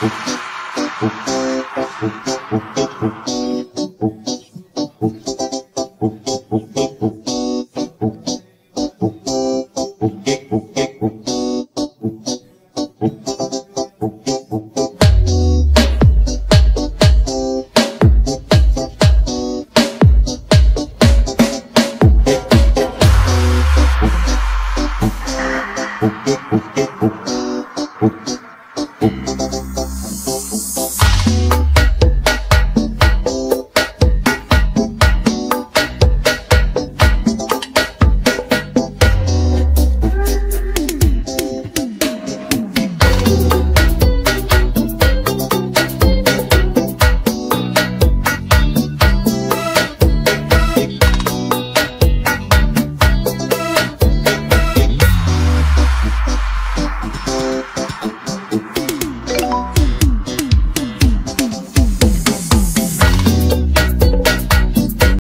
Oop.